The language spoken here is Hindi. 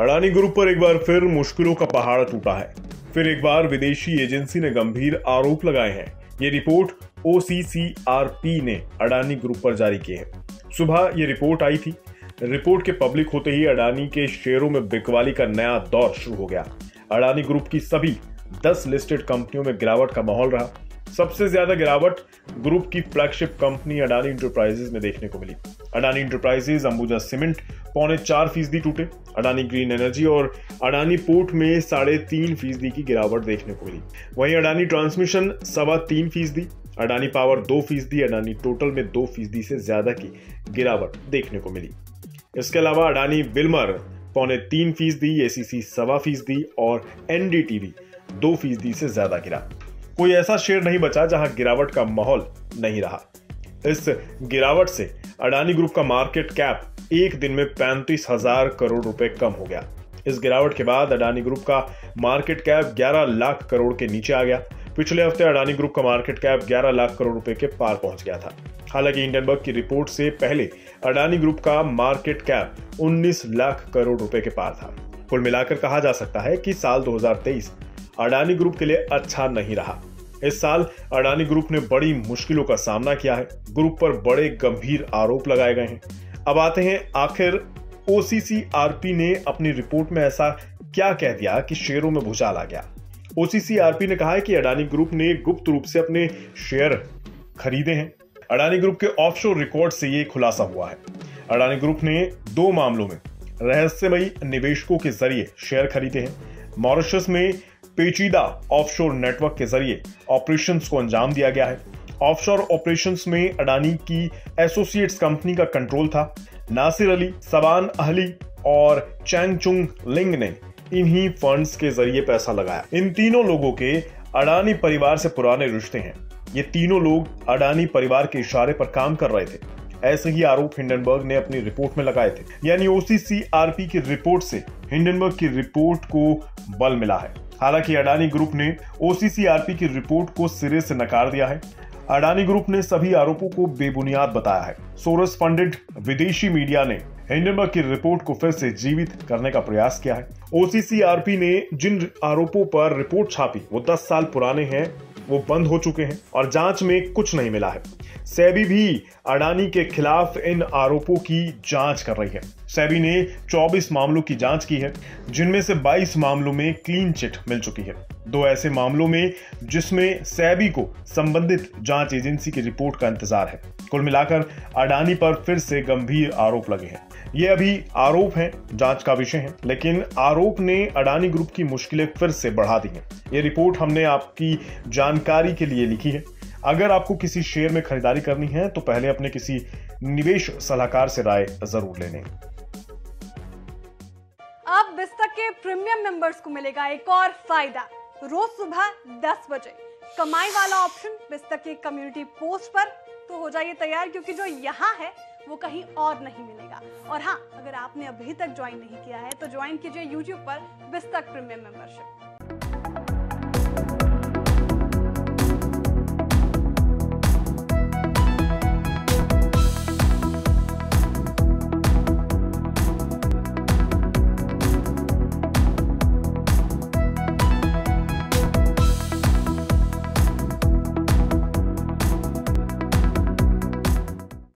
अडानी ग्रुप पर एक बार फिर मुश्किलों का पहाड़ टूटा है। फिर एक बार विदेशी एजेंसी ने गंभीर आरोप लगाए हैं। ये रिपोर्ट ओसीसीआरपी ने अडानी ग्रुप पर जारी की है। सुबह ये रिपोर्ट आई थी। रिपोर्ट के पब्लिक होते ही अडानी के शेयरों में बिकवाली का नया दौर शुरू हो गया। अडानी ग्रुप की सभी 10 लिस्टेड कंपनियों में गिरावट का माहौल रहा। सबसे ज़्यादा गिरावट ग्रुप की फ्लैगशिप कंपनी अडानी इंटरप्राइजेज में देखने को मिली। अडानी इंटरप्राइजेज अंबुजा सीमेंट, पौने चार फ़ीसदी टूटे। अडानी ग्रीन एनर्जी और अडानी पोर्ट में साढ़े तीन फ़ीसदी की गिरावट देखने को मिली। वहीं अडानी ट्रांसमिशन, सवा तीन फ़ीसदी। अडानी पावर दो फ़ीसदी, अडानी टोटल में दो फ़ीसदी से ज़्यादा की गिरावट देखने को मिली। इसके अलावा अडानी विल्मर, पौने तीन फ़ीसदी, एसीसी सवा फ़ीसदी और एनडीटीवी दो फ़ीसदी से ज़्यादा गिरा। कोई ऐसा शेयर नहीं बचा जहाँ गिरावट का माहौल नहीं रहा। इस गिरावट से अडानी ग्रुप का मार्केट कैप एक दिन में पैंतीस हज़ार करोड़ रुपए कम हो गया। इस गिरावट के बाद अडानी ग्रुप का मार्केट कैप 11 लाख करोड़ के नीचे आ गया। पिछले हफ़्ते अडानी ग्रुप का मार्केट कैप 11 लाख करोड़ रुपए के पार पहुँच गया था। हालाँकि इंडियनबर्ग की रिपोर्ट से पहले अडानी ग्रुप का मार्केट कैप 19 लाख करोड़ रुपए के पार था। कुल मिलाकर कहा जा सकता है कि साल 2023 अडानी ग्रुप के लिए अच्छा नहीं रहा। इस साल अडानी ग्रुप ने बड़ी मुश्किलों का सामना किया है। ग्रुप पर बड़े गंभीर आरोप लगाए गए हैं। अब आते हैं आखिर ओसीसीआरपी ने अपनी रिपोर्ट में ऐसा क्या कह दिया कि शेयरों में भूचाल आ गया? ओसीसीआरपी ने कहा है कि अडानी ग्रुप ने गुप्त रूप से अपने शेयर खरीदे हैं। अडानी ग्रुप के ऑफशोर रिकॉर्ड से ये खुलासा हुआ है। अडानी ग्रुप ने दो मामलों में रहस्यमयी निवेशकों के ज़रिए शेयर खरीदे हैं। मॉरिशस में पेचीदा ऑफशोर नेटवर्क के ज़रिए ऑपरेशंस को अंजाम दिया गया है। ऑफशोर ऑपरेशंस में अडानी की एसोसिएट्स कंपनी का कंट्रोल था। नासिर अली, सबान अहली और चैंगचुंग लिंग ने इन्हीं फंड्स के ज़रिए पैसा लगाया। इन तीनों लोगों के अडानी परिवार से पुराने रिश्ते हैं। ये तीनों लोग अडानी परिवार के इशारे पर काम कर रहे थे। ऐसे ही आरोप हिंडनबर्ग ने अपनी रिपोर्ट में लगाए थे। यानी ओसीसीआरपी की रिपोर्ट से हिंडनबर्ग की रिपोर्ट को बल मिला है। हालाँकि अडानी ग्रुप ने ओसीसीआरपी की रिपोर्ट को सिरे से नकार दिया है। अडानी ग्रुप ने सभी आरोपों को बेबुनियाद बताया है। सोरस फंडेड विदेशी मीडिया ने हिंडनबर्ग की रिपोर्ट को फिर से जीवित करने का प्रयास किया है। ओसीसीआरपी ने जिन आरोपों पर रिपोर्ट छापी, वो 10 साल पुराने हैं। वो बंद हो चुके हैं और जाँच में कुछ नहीं मिला है। सेबी भी अडानी के खिलाफ इन आरोपों की जाँच कर रही है। सेबी ने 24 मामलों की जाँच की है, जिनमें से 22 मामलों में क्लीन चिट मिल चुकी है। दो ऐसे मामलों में, जिसमें सैबी को संबंधित जाँच एजेंसी की रिपोर्ट का इंतज़ार है। कुल मिलाकर, अडानी पर फिर से गंभीर आरोप लगे हैं। ये अभी आरोप हैं, जाँच का विषय है, लेकिन आरोप ने अडानी ग्रुप की मुश्किलें फिर से बढ़ा दी हैं। ये रिपोर्ट हमने आपकी जानकारी के लिए लिखी है। अगर आपको किसी शेयर में खरीदारी करनी है तो पहले अपने किसी निवेश सलाहकार से राय ज़रूर ले लें। अब बिस्तक के प्रीमियम मेंबर्स को मिलेगा एक और फ़ायदा। रोज सुबह 10 बजे। कमाई वाला ऑप्शन बिस्तर के कम्युनिटी पोस्ट पर तो हो जाइए तैयार, क्योंकि जो यहाँ है, वो कहीं और नहीं मिलेगा। और हाँ अगर आपने अभी तक ज्वाइन नहीं किया है तो ज्वाइन कीजिए यूट्यूब पर बिस्तक प्रीमियम मेंबरशिप